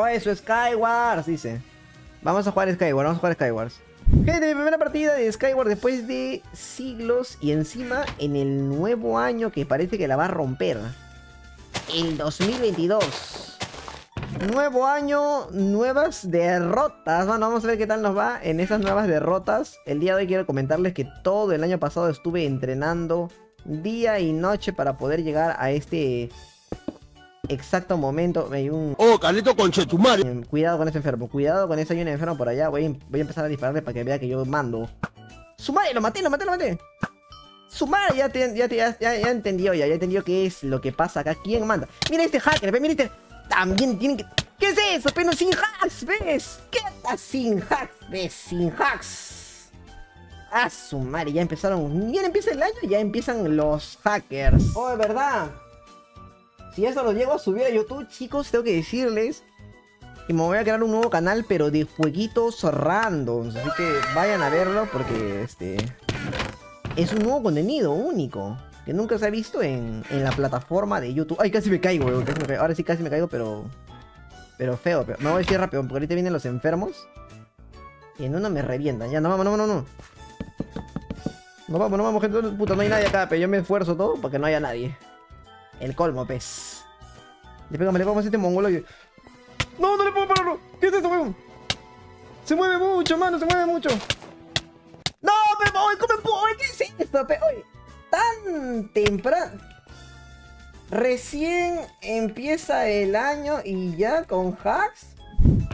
Oh, eso es Skywars, dice. Vamos a jugar Skywars, vamos a jugar Skywars. Gente, mi primera partida de Skyward después de siglos y encima en el nuevo año que parece que la va a romper. El 2022. Nuevo año, nuevas derrotas. Bueno, vamos a ver qué tal nos va en esas nuevas derrotas. El día de hoy quiero comentarles que todo el año pasado estuve entrenando día y noche para poder llegar a este exacto momento. Hay un... Oh, Carlito Conchetumare. Eh, cuidado con ese enfermo, cuidado con ese hay un enfermo por allá. Voy a, voy a empezar a dispararle para que vea que yo mando. ¡Sumare! ¡Lo maté, lo maté, lo maté! ¡Sumare! Ya, ya, ya, ya, entendió, ya, ya entendió qué es lo que pasa acá. ¿Quién manda? Mira este hacker, ve, mira este... También tienen que... ¿Qué es eso? Pero sin hacks, ¿ves? ¿Qué está sin hacks? ¿Ves? Sin hacks. Ah, su madre, ya empezaron. Bien empieza el año y ya empiezan los hackers. Oh, es verdad. Si eso lo llego a subir a YouTube, chicos, tengo que decirles que me voy a crear un nuevo canal, pero de jueguitos randoms. Así que vayan a verlo porque este es un nuevo contenido único. Que nunca se ha visto en, la plataforma de YouTube. Ay, casi me caigo, Ahora sí casi me caigo, pero... Pero feo. Me voy a decir rápido, porque ahorita vienen los enfermos. Y en uno me revientan. Ya, no vamos, no, no, no. No vamos, no vamos, gente. Puta, no hay nadie acá, pero yo me esfuerzo todo para que no haya nadie. El colmo, pez. Le pegamos, le pegamos este mongolo. ¡No, no le puedo pararlo! ¿Qué es esto, weón? Se mueve mucho, mano, se mueve mucho. ¡No, me voy! ¡Come voy! ¿Qué es esto, pe? Tan temprano. Recién empieza el año y ya con hacks.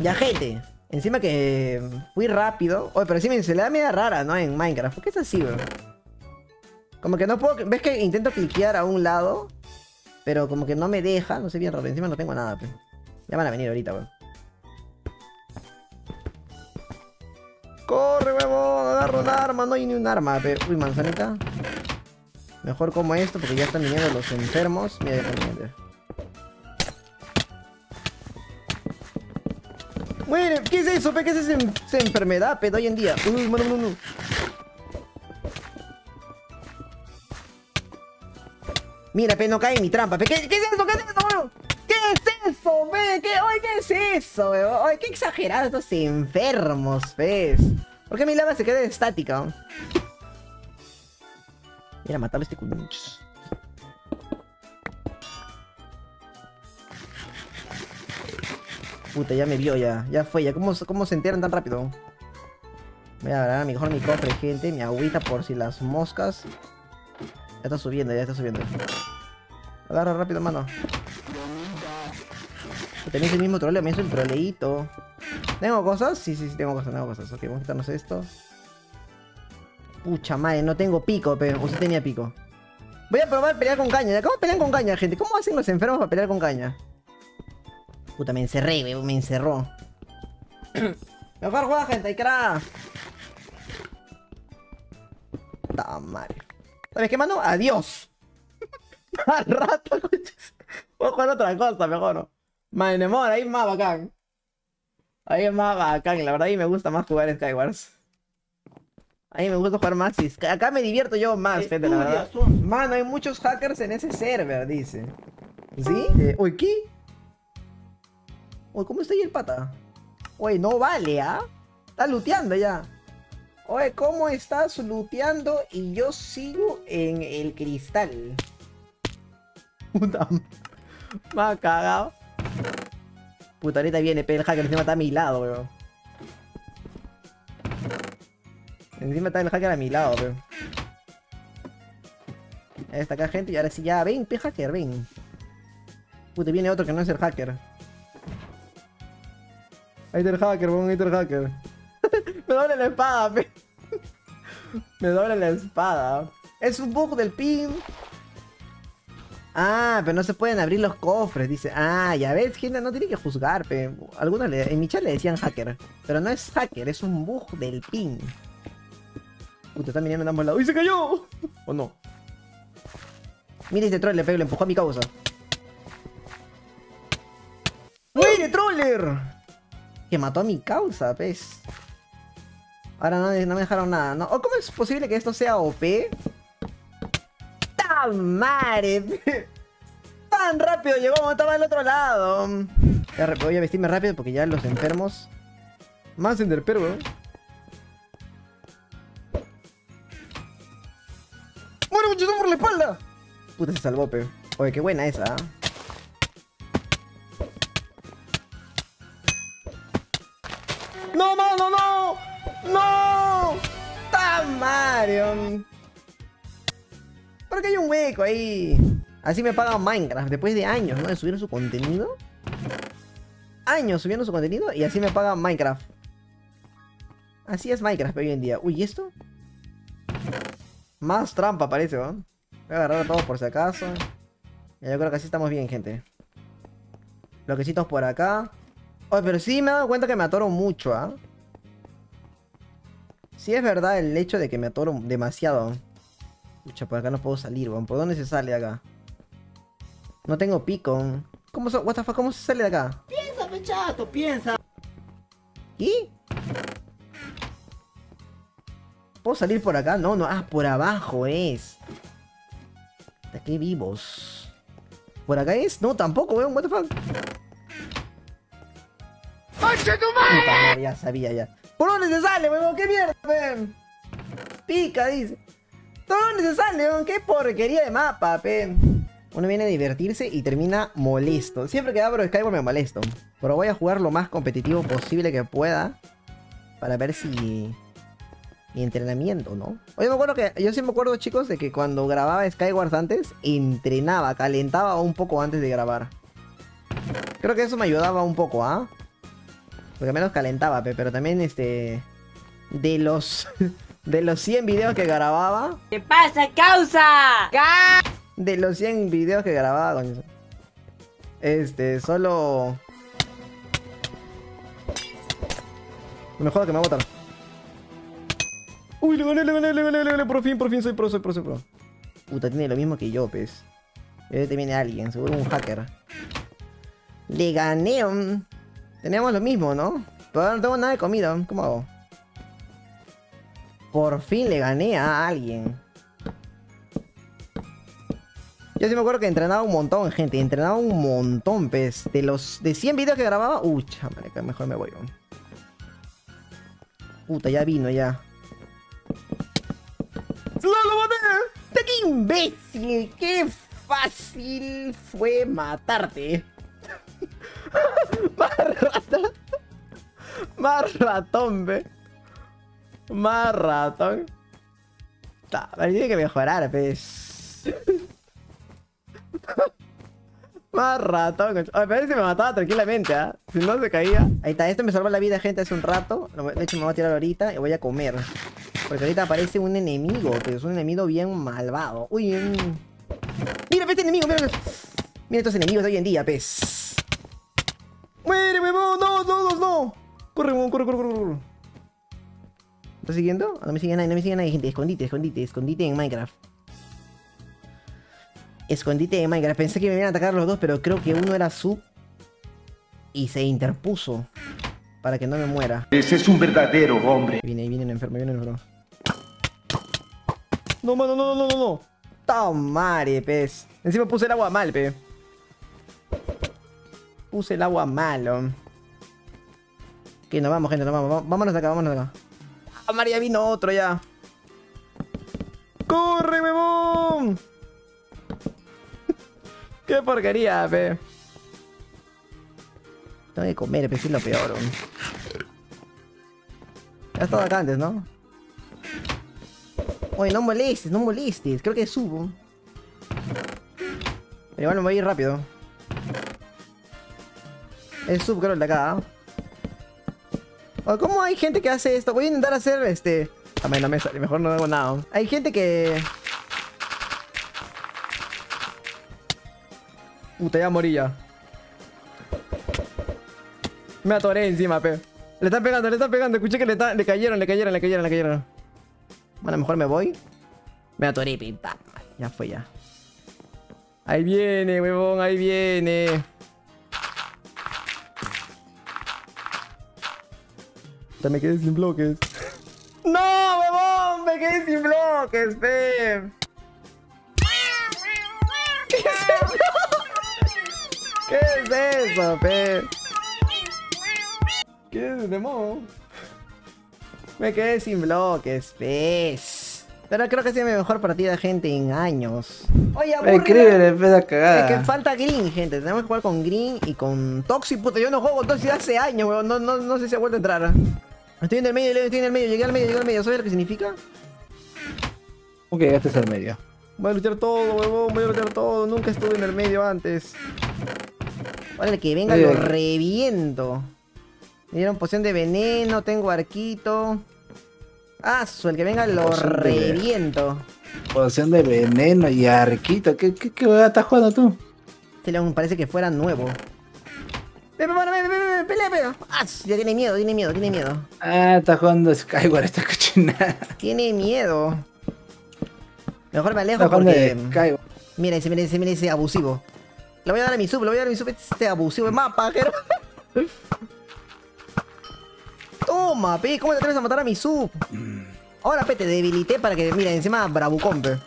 Ya, gente. Encima que fui rápido. Oye, pero encima se le da media rara, ¿no? En Minecraft. ¿Por qué es así, weón? Como que no puedo... ¿Ves que intento cliquear a un lado? Pero como que no me deja, no sé bien raro. Encima no tengo nada, pues. Ya van a venir ahorita, weón. ¡Corre, huevón! Agarro un arma, no hay ni un arma, pe. Uy, manzanita. Mejor como esto porque ya están viniendo los enfermos. Mira, ya están viniendo. Muere, ¿qué es eso, pe? ¿Qué es esa, enfermedad, pe, hoy en día? Uy, no, no, no. Mira, pe, no cae en mi trampa. ¿Qué, es eso? ¿Qué es eso, ¿Qué es eso, pe? ¿Qué, oye, ¿qué es eso, Oye, qué exagerado estos enfermos, ¿ves? ¿Por qué mi lava se queda estática? Mira, matarlo este culo. Puta, ya me vio ya. Ya fue ya. ¿Cómo, cómo se enteran tan rápido? Voy a agarrar mejor mi cofre, gente. Mi agüita por si las moscas. Ya está subiendo, ya está subiendo. Agarra rápido, mano. Tenéis el mismo troleo, me hizo el troleito. ¿Tengo cosas? Sí, sí, sí, tengo cosas, tengo cosas. Ok, vamos a quitarnos esto. Pucha madre, no tengo pico, pero usted tenía pico. Voy a probar pelear con caña. ¿Cómo pelean con caña, gente? ¿Cómo hacen los enfermos para pelear con caña? Puta, me encerré, me encerró. Mejor juega, gente, hay crack. Ta madre. ¿Sabes qué, mano? Adiós. Al rato, Voy a jugar otra cosa, mejor. Amor, ahí es más bacán. Ahí es más bacán, la verdad, ahí me gusta más jugar Skywars. Ahí me gusta jugar más. Acá me divierto yo más, gente, la verdad. Mano, hay muchos hackers en ese server, dice. ¿Sí? Eh, uy, ¿qué? Uy, ¿cómo está ahí el pata? Uy, no vale, ¿ah? Está looteando ya. Oye, ¿cómo estás looteando y yo sigo en el cristal? Puta. Me ha cagado. Puta, ahorita viene el hacker, encima está a mi lado, weón. Encima está el hacker a mi lado, weón. Ahí está acá gente y ahora sí ya, ven, pe hacker, ven. Puta, viene otro que no es el hacker. Ahí está el hacker, weón, ahí está el hacker. Me doble la espada, pe. Me doble la espada. Es un bug del pin. Ah, pero no se pueden abrir los cofres, dice. Ah, ya ves, gente, no tiene que juzgar, pe. Algunos en mi chat le decían hacker. Pero no es hacker, es un bug del pin. Puta, está mirando en ambos lados. ¡Uy, se cayó! ¿O no? Mira este troll, le pego, le empujó a mi causa. ¡Muere, troller! Que mató a mi causa, pez. Ahora no, me dejaron nada, ¿no? ¿O cómo es posible que esto sea OP? ¡Tan madre! ¡Tan rápido llegó! Estaba al otro lado. Voy a vestirme rápido porque ya los enfermos... Más enderper, weón. ¡Muere muchachos por la espalda! Puta, se salvó, pe. Oye, qué buena esa, ¿ah? ¡No, mano, no! ¡No! ¡Tan Mario! ¿Por qué hay un hueco ahí? Así me paga Minecraft después de años, ¿no? De subir su contenido. Años subiendo su contenido y así me paga Minecraft. Así es Minecraft hoy en día. Uy, ¿y esto? Más trampa parece, ¿no? Voy a agarrar a todos por si acaso. Ya, yo creo que así estamos bien, gente. Bloquecitos por acá. Oye, pero sí me he dado cuenta que me atoro mucho, ¿ah? Sí es verdad el hecho de que me atoro demasiado. Pucha, por acá no puedo salir, weón. ¿Por dónde se sale de acá? No tengo pico. ¿Cómo, so what the fuck? ¿Cómo se sale de acá? Piensa, pechato, piensa. ¿Y? ¿Puedo salir por acá? No, no. Ah, por abajo es. ¿De qué vivos? ¿Por acá es? No, tampoco, weón. What the fuck? Puta ya sabía ya. ¿Por dónde se sale, weón? ¿Qué mierda, weón? Pica, dice. ¿Por dónde se sale, weón? ¿Qué porquería de mapa, pe? Uno viene a divertirse y termina molesto. Siempre que abro Skyward me molesto. Pero voy a jugar lo más competitivo posible que pueda. Para ver si... Mi entrenamiento, ¿no? Oye, me acuerdo que... Yo sí me acuerdo, chicos, de que cuando grababa Skyward antes, entrenaba, calentaba un poco antes de grabar. Creo que eso me ayudaba un poco, ¿ah? Porque menos calentaba, pero también este... De los... De los 100 videos que grababa... ¿Qué pasa, causa? De los 100 videos que grababa con eso. Este, solo... Me joda que me va a botar. Uy, le gané, le gané, le gané, le gané. Por fin, por fin soy pro, soy pro, soy pro. Puta, tiene lo mismo que yo, pues. Y ahorita viene alguien, seguro un hacker. Le gané. Teníamos lo mismo, ¿no? Pero no tengo nada de comida. ¿Cómo hago? Por fin le gané a alguien. Yo sí me acuerdo que entrenaba un montón, gente. Entrenaba un montón, pues. De los... De 100 videos que grababa... Uy, que mejor me voy. Puta, ya vino, ya. ¡Lo, lo maté! ¡Qué imbécil! ¡Qué fácil fue matarte! Más ratón. Más ratón, ve. Más ratón. tiene que mejorar, pues. Más ratón. Si me mataba tranquilamente, ¿ah? Si no se caía. Ahí está, esto me salvó la vida, gente, hace un rato. De hecho, me voy a tirar ahorita y voy a comer. Porque ahorita aparece un enemigo, pero es un enemigo bien malvado. Uy, Mira, este enemigo, mira. Mira estos enemigos de hoy en día, pez. ¡Muere, huevón! ¡No, no, no, no! Corre, huevón, corre, corre, corre, corre. ¿Estás siguiendo? No me sigue nadie, no me sigue nadie, gente. Escondite, escondite, escondite en Minecraft. Escondite en Minecraft. Pensé que me iban a atacar los dos, pero creo que uno era sub. Y se interpuso. Para que no me muera. Ese es un verdadero hombre. Viene, viene un enfermo, viene un enfermo. No, mano, no, no, no, no. Tomare, pez. Encima puse el agua mal, pe puse el agua malo. Que nos vamos, gente, nos vamos. Vámonos de acá, vámonos de acá. Ah, María vino otro ya. ¡Corre, bebón! ¡Qué porquería, pe! Tengo que comer, pe, es lo peor. Ya estado acá antes, ¿no? Oye, no molestes, no molestes. Creo que subo. Pero igual me voy a ir rápido. El de acá. ¿Cómo hay gente que hace esto? Voy a intentar hacer este... A no me sale, mejor no hago nada. Hay gente que... Puta, ya morí. Me atoré encima, pe. Le están pegando, le están pegando. Escuché que le, le cayeron, le cayeron, le cayeron, le cayeron. Bueno, mejor me voy. Me atoré, pinta. Ya fue ya. Ahí viene, huevón, ahí viene. Me quedé sin bloques. ¡No, huevón! Me quedé sin bloques. ¿Qué es eso? ¿Qué es eso, Demon? Me quedé sin bloques, ves. Pero creo que ha sido mi mejor partida, gente, en años. Oye, aburre. Escribe, peda Es que cagada. falta Green, gente. Tenemos que jugar con Green y con Toxic. Puta, yo no juego con Toxic hace años, weón. No, no, no sé si ha vuelto a entrar. Estoy en el medio, estoy en el medio. Llegué al medio, llegué al medio. ¿Sabes lo que significa? Ok, este es el medio. Voy a luchar todo, huevón. Voy a luchar todo. Nunca estuve en el medio antes. Ahora el que venga lo reviento. Me dieron poción de veneno. Tengo arquito. Ah, el que venga lo Poción de- reviento. Poción de veneno y arquito. ¿Qué, qué, qué estás jugando tú? Este león parece que fuera nuevo. Ven, ven, ven, ven, pelea, pelea. Ah, ya tiene miedo, tiene miedo, tiene miedo. Ah, estás jugando Skyward esta cochinada. Tiene miedo. Mejor me alejo porque. Skyward. Mira ese, mira ese, mira ese abusivo. Le voy a dar a mi sub, le voy a dar a mi sub este abusivo. Más pajero. Toma, pe, ¿cómo te atreves a matar a mi sub? Ahora, pe, te debilité para que, mira, encima bravucón, pe.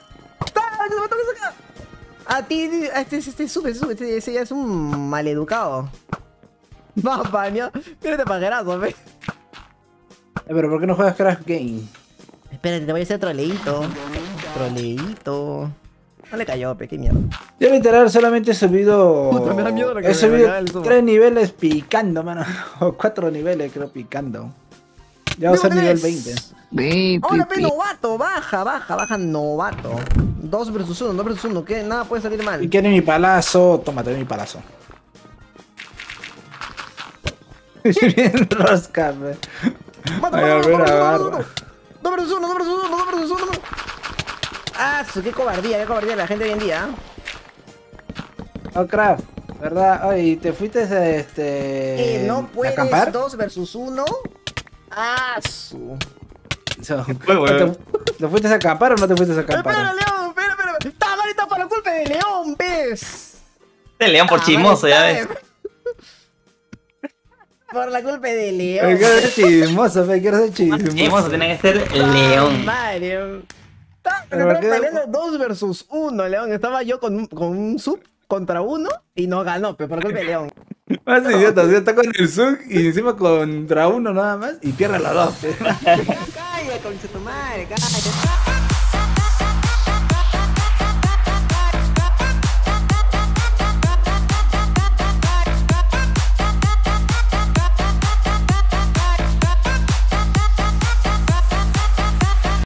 ¡Ah! A ti, a este, este sub, este sub, este, ese ya es un maleducado. Más paño. Mira este pajerazo, pe. Eh, Pero ¿por qué no juegas Crash Game? Espérate, te voy a hacer troleíto. Troleíto. No le cayó, pe, qué mierda. Yo literal solamente he subido. Puta, me da miedo lo que He me subido tres niveles picando, mano. O cuatro niveles, creo, picando. Ya voy a ser Nivel nivel tres. 20. Ahora, pe, novato, baja, baja, baja, novato. 2 versus 1, 2 versus 1, que nada puede salir mal. Y quiere mi palazo, tómate mi palazo. Bien rosca, pe. Mata, Ay, a mata, ver, mata, mata, agarra. mata, mata. 2 versus 1, 2 versus 1, 2 versus 1. Ah, qué cobardía, qué cobardía la gente hoy en día. ¿eh? Oh, Craft, ¿verdad? Oye, ¿te fuiste a este. Que no puedes acampar? 2 versus 1. Ah, su. So, ¿no te, ¿te fuiste a acampar o no te fuiste a Espera, acampar? León, espera, espera. Está malito por la culpa de León, ves. Este león por Ah, chismoso, ya ves. Por la culpa de León. Quiero ser chismoso, fe, quiero ser chismoso. Chismoso tiene que ser león. Mario. Está- Pero Estaba ¿qué? peleando 2 versus 1, León. Estaba yo con, un- con un sub contra uno y no ganó, pero por culpa de León. Más idiota, o sea, está con el Zug y encima contra uno nada más y pierde los dos. fe. Calla, concha tu madre, calla.